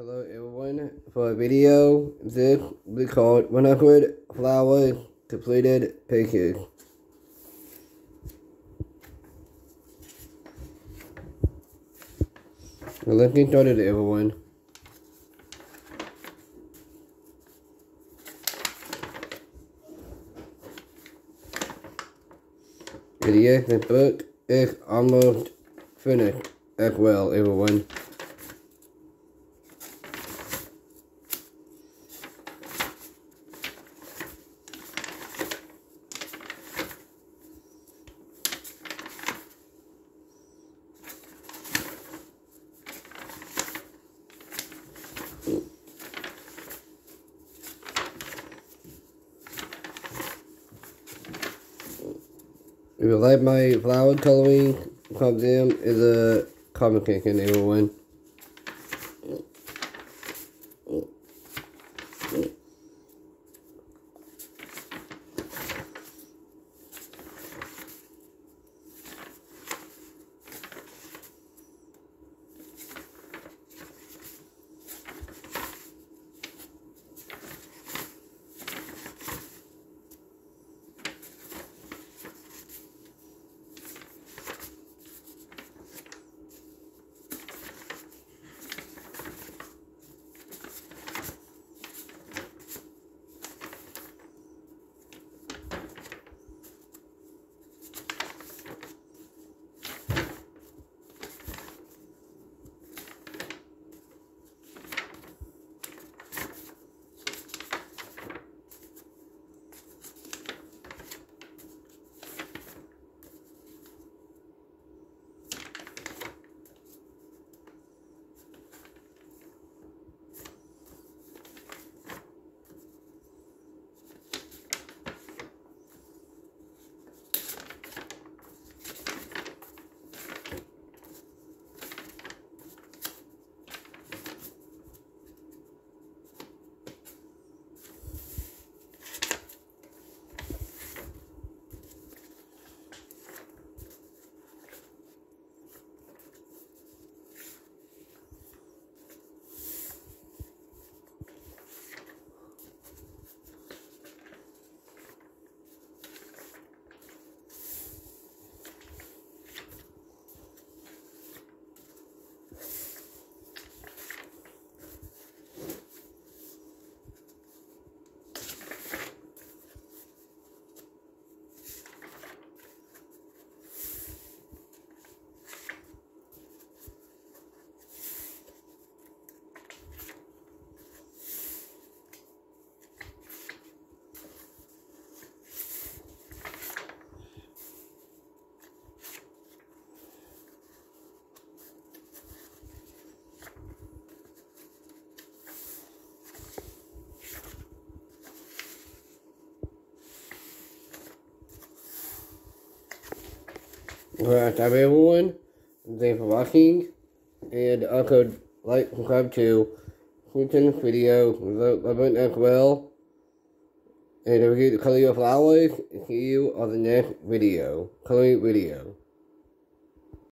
Hello everyone, for a video, this will be called 100 Flower Completed Pages. Well, let's get started everyone. And yes, the book is almost finished as well, everyone. If you like my flower coloring comes in is a comic cake in everyone. Alright, time everyone. Thanks for watching. And also like, subscribe to this video, the button as well. And don't forget to color your flowers. See you on the next video. Coloring video.